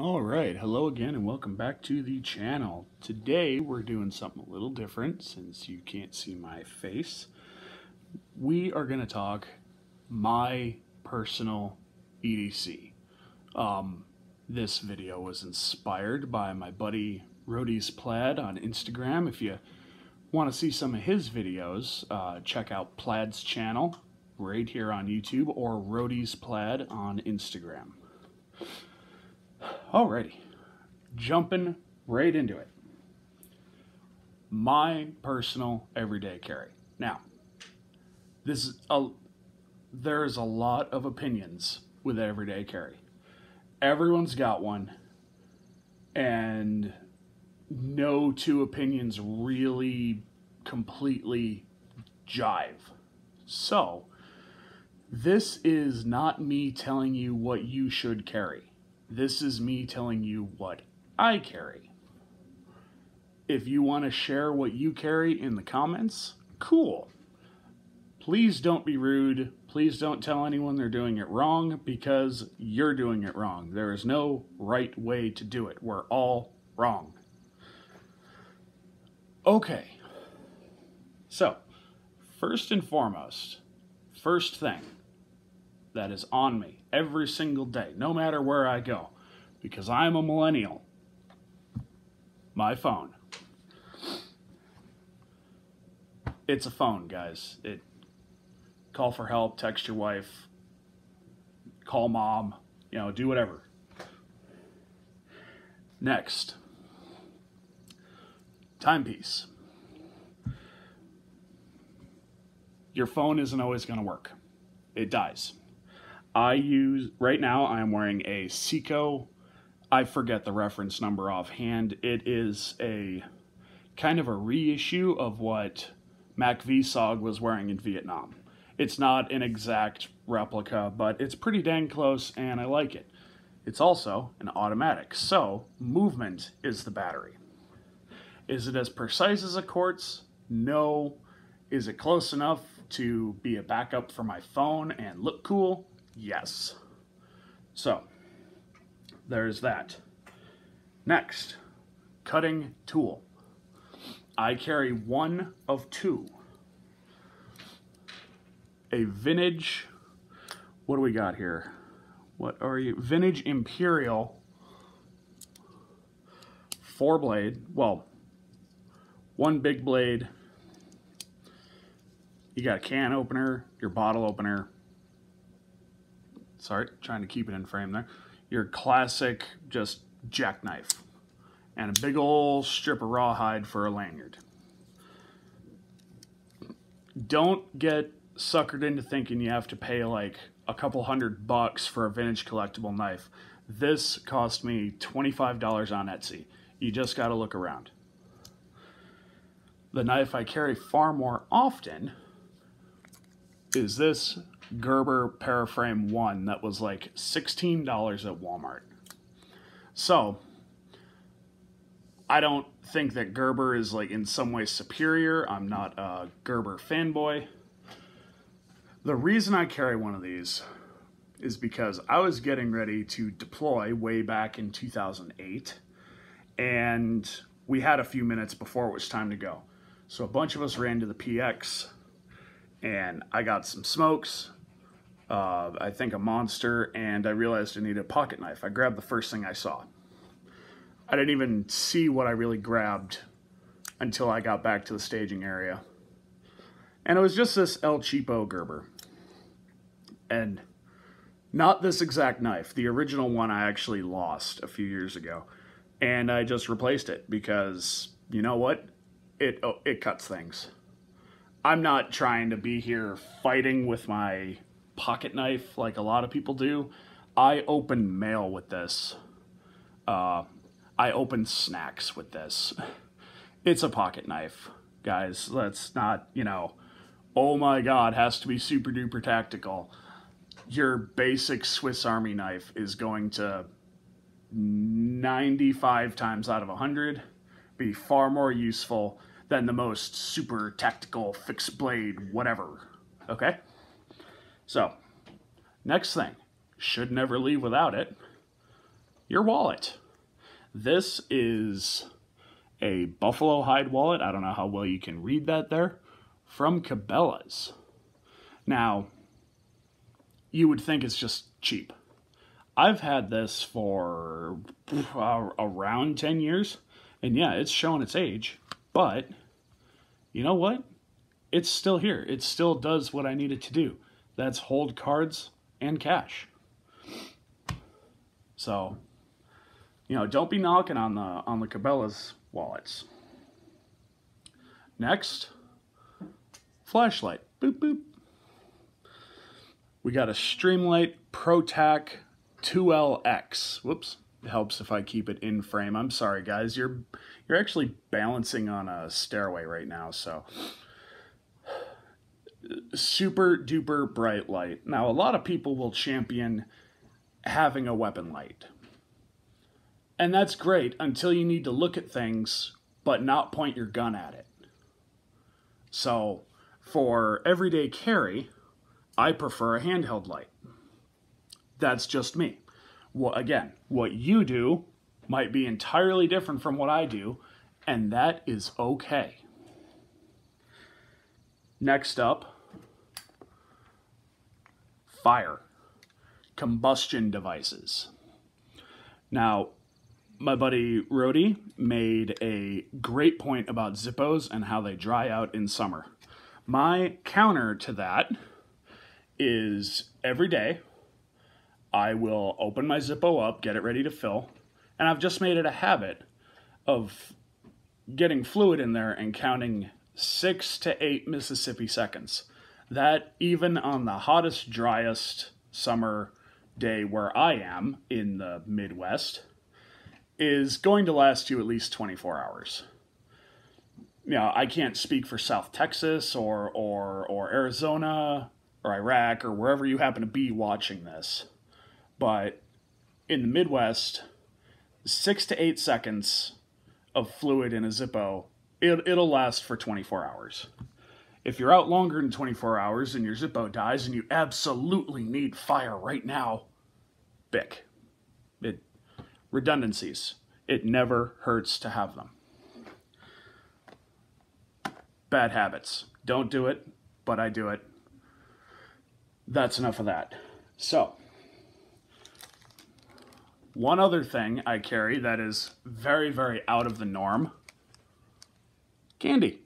All right, hello again and welcome back to the channel. Today we're doing something a little different since you can't see my face. We are going to talk my personal EDC. Um, this video was inspired by my buddy Rhodies Plaid on Instagram. If you want to see some of his videos, uh, check out Plaid's channel right here on YouTube or Rhodies Plaid on Instagram. Alrighty, jumping right into it. My personal everyday carry. Now, this is a, there's a lot of opinions with everyday carry. Everyone's got one, and no two opinions really completely jive. So, this is not me telling you what you should carry. This is me telling you what I carry. If you want to share what you carry in the comments, cool. Please don't be rude. Please don't tell anyone they're doing it wrong because you're doing it wrong. There is no right way to do it. We're all wrong. Okay. So, first and foremost, first thing that is on me every single day, no matter where I go, because I'm a millennial. My phone. It's a phone, guys. It call for help, text your wife, call mom, you know, do whatever. Next, timepiece. Your phone isn't always going to work. It dies. I use, right now, I'm wearing a Seiko. I forget the reference number offhand. It is a kind of a reissue of what MACV-SOG was wearing in Vietnam. It's not an exact replica, but it's pretty dang close and I like it. It's also an automatic, so movement is the battery. Is it as precise as a quartz? No. Is it close enough to be a backup for my phone and look cool? Yes. So, there's that. Next, cutting tool. I carry one of two. A vintage, what do we got here? What are you? Vintage Imperial four blade, well, one big blade. You got a can opener, your bottle opener, sorry, trying to keep it in frame there, your classic just jackknife and a big old strip of rawhide for a lanyard. Don't get suckered into thinking you have to pay like a couple hundred bucks for a vintage collectible knife. This cost me $25 on Etsy. You just got to look around. The knife I carry far more often is this Gerber Paraframe 1 that was like $16 at Walmart. So, I don't think that Gerber is like in some way superior. I'm not a Gerber fanboy. The reason I carry one of these is because I was getting ready to deploy way back in 2008 and we had a few minutes before it was time to go. So a bunch of us ran to the PX and I got some smokes, uh, I think a monster, and I realized I needed a pocket knife. I grabbed the first thing I saw. I didn't even see what I really grabbed until I got back to the staging area. And it was just this El Cheapo Gerber. And not this exact knife. The original one I actually lost a few years ago. And I just replaced it because, you know what? It, oh, it cuts things. I'm not trying to be here fighting with my pocket knife like a lot of people do. I open mail with this. Uh, I open snacks with this. It's a pocket knife, guys. Let's not, you know, oh my god, has to be super duper tactical. Your basic Swiss Army knife is going to 95 times out of 100 be far more useful than the most super tactical fixed blade whatever. Okay? So, next thing, should never leave without it, your wallet. This is a buffalo hide wallet. I don't know how well you can read that there. From Cabela's. Now, you would think it's just cheap. I've had this for uh, around 10 years, and yeah, it's showing its age, but you know what? It's still here. It still does what I need it to do. That's hold cards and cash. So, you know, don't be knocking on the on the Cabela's wallets. Next, flashlight. Boop boop. We got a Streamlight ProTac 2LX. Whoops. It helps if I keep it in frame. I'm sorry guys. You're you're actually balancing on a stairway right now, so super duper bright light. Now, a lot of people will champion having a weapon light. And that's great until you need to look at things but not point your gun at it. So, for everyday carry, I prefer a handheld light. That's just me. Well, again, what you do might be entirely different from what I do, and that is okay. Next up, fire, combustion devices. Now, my buddy Rody made a great point about Zippos and how they dry out in summer. My counter to that is every day I will open my Zippo up, get it ready to fill, and I've just made it a habit of getting fluid in there and counting six to eight Mississippi seconds. That, even on the hottest, driest summer day where I am in the Midwest, is going to last you at least 24 hours. You know, I can't speak for South Texas or, or, or Arizona or Iraq or wherever you happen to be watching this. But in the Midwest, six to eight seconds of fluid in a Zippo, it, it'll last for 24 hours. If you're out longer than 24 hours and your Zippo dies and you absolutely need fire right now, Bic. It, redundancies. It never hurts to have them. Bad habits. Don't do it, but I do it that's enough of that. So, one other thing I carry that is very, very out of the norm candy.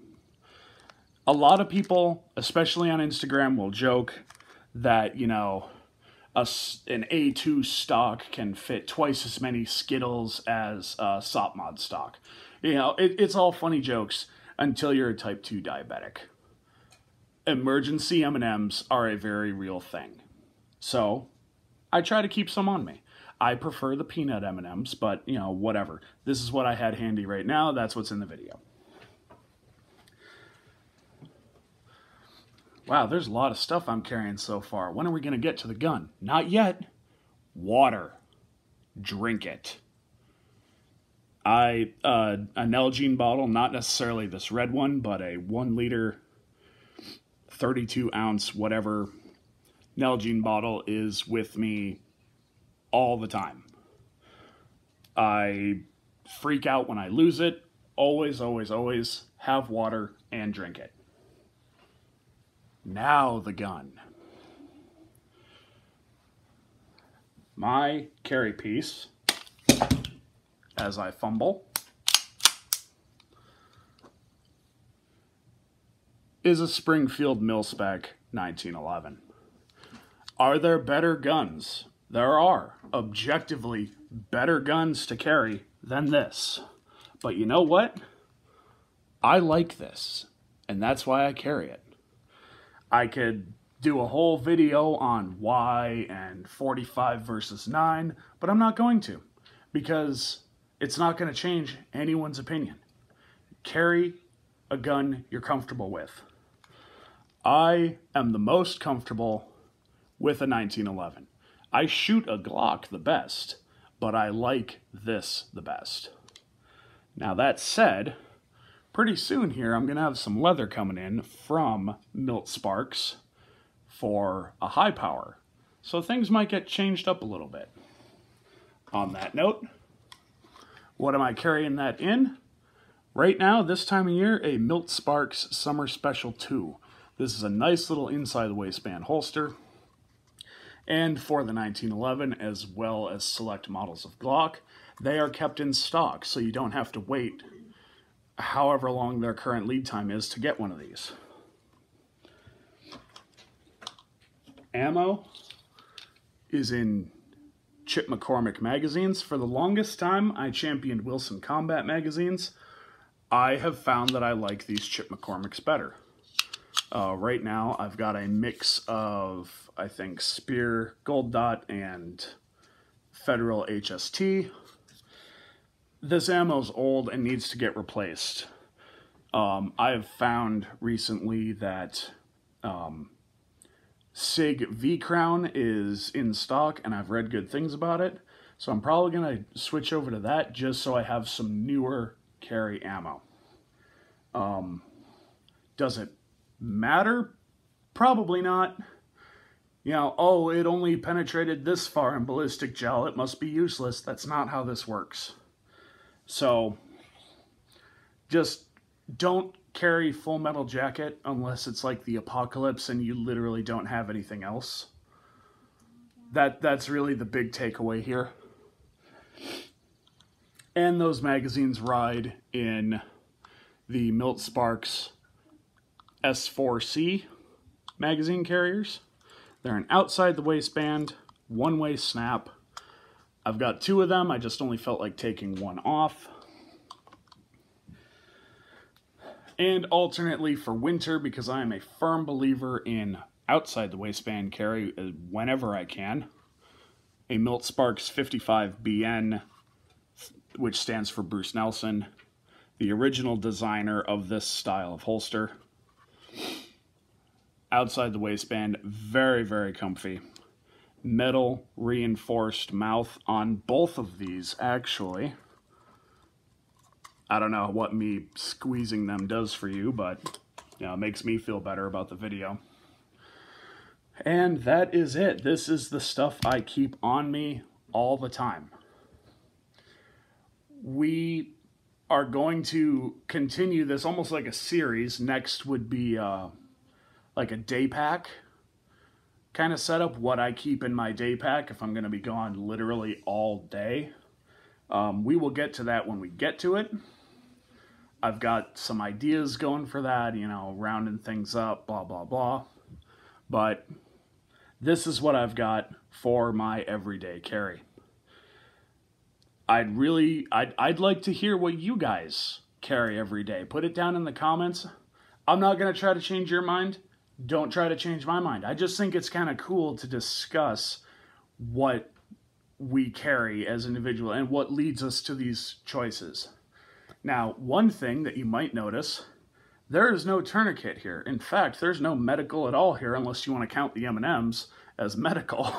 A lot of people, especially on Instagram, will joke that, you know, a, an A2 stock can fit twice as many Skittles as a SOPMOD stock. You know, it, it's all funny jokes until you're a type 2 diabetic emergency M&Ms are a very real thing. So, I try to keep some on me. I prefer the peanut M&Ms, but, you know, whatever. This is what I had handy right now. That's what's in the video. Wow, there's a lot of stuff I'm carrying so far. When are we going to get to the gun? Not yet. Water. Drink it. I, uh, a Nalgene bottle, not necessarily this red one, but a one liter 32 ounce, whatever Nalgene bottle is with me all the time. I freak out when I lose it. Always, always, always have water and drink it. Now the gun. My carry piece, as I fumble, is a Springfield Mil-Spec 1911. Are there better guns? There are objectively better guns to carry than this. But you know what? I like this, and that's why I carry it. I could do a whole video on why and 45 versus 9, but I'm not going to because it's not going to change anyone's opinion. Carry a gun you're comfortable with. I am the most comfortable with a 1911. I shoot a Glock the best, but I like this the best. Now that said, pretty soon here I'm going to have some leather coming in from Milt Sparks for a high power. So things might get changed up a little bit. on that note, what am I carrying that in? Right now, this time of year, a Milt Sparks Summer Special 2. This is a nice little inside the waistband holster. And for the 1911, as well as select models of Glock, they are kept in stock, so you don't have to wait however long their current lead time is to get one of these. Ammo is in Chip McCormick magazines. For the longest time, I championed Wilson Combat magazines. I have found that I like these Chip McCormicks better. Uh, right now, I've got a mix of, I think, Speer Gold Dot and Federal HST. This ammo's old and needs to get replaced. Um, I have found recently that um, SIG V Crown is in stock, and I've read good things about it. So I'm probably going to switch over to that just so I have some newer carry ammo. Um, does it matter? Probably not. You know, oh, it only penetrated this far in ballistic gel. It must be useless. That's not how this works. So, just don't carry full metal jacket unless it's like the apocalypse and you literally don't have anything else. That that's really the big takeaway here. And those magazines ride in the Milt Sparks S4C magazine carriers. They're an outside the waistband, one-way snap. I've got two of them. I just only felt like taking one off. And alternately for winter, because I am a firm believer in outside the waistband carry uh, whenever I can, a Milt Sparks 55BN, which stands for Bruce Nelson, the original designer of this style of holster. Outside the waistband, very, very comfy. Metal reinforced mouth on both of these, actually. I don't know what me squeezing them does for you, but you know, it makes me feel better about the video. And that is it. This is the stuff I keep on me all the time. We are going to continue this almost like a series. Next would be uh, like a day pack kind of set up what I keep in my day pack if I'm going to be gone literally all day. Um, we will get to that when we get to it. I've got some ideas going for that, you know, rounding things up, blah, blah, blah. But this is what I've got for my everyday carry. I'd really, I'd, I'd like to hear what you guys carry every day. Put it down in the comments. I'm not going to try to change your mind. Don't try to change my mind. I just think it's kind of cool to discuss what we carry as individual and what leads us to these choices. Now, one thing that you might notice, there is no tourniquet here. In fact, there's no medical at all here unless you want to count the M&Ms as medical.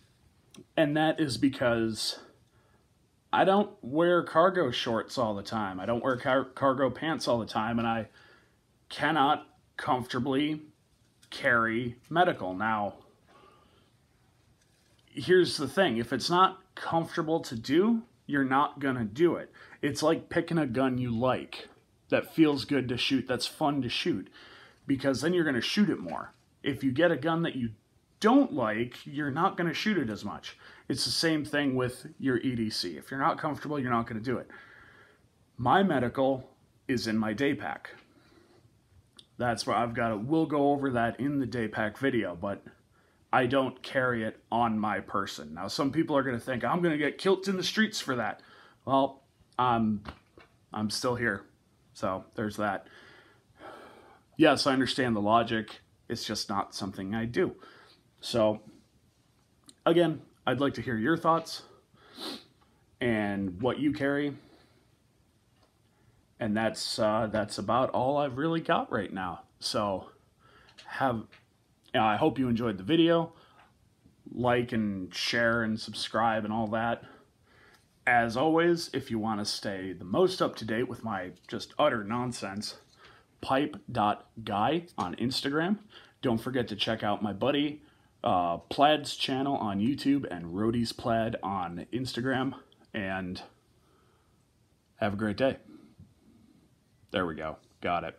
and that is because I don't wear cargo shorts all the time. I don't wear car cargo pants all the time, and I cannot comfortably carry medical. Now, here's the thing if it's not comfortable to do, you're not going to do it. It's like picking a gun you like that feels good to shoot, that's fun to shoot, because then you're going to shoot it more. If you get a gun that you don't like, you're not going to shoot it as much. It's the same thing with your EDC. If you're not comfortable, you're not going to do it. My medical is in my day pack. That's where I've got it. We'll go over that in the day pack video, but I don't carry it on my person. Now, some people are going to think I'm going to get killed in the streets for that. Well, I'm, I'm still here. So there's that. Yes, I understand the logic. It's just not something I do. So, again, I'd like to hear your thoughts and what you carry. And that's uh, that's about all I've really got right now. So, have I hope you enjoyed the video. Like and share and subscribe and all that. As always, if you want to stay the most up to date with my just utter nonsense, pipe.guy on Instagram. Don't forget to check out my buddy uh, Plaid's channel on YouTube and Rhodies Plaid on Instagram. And have a great day. There we go. Got it.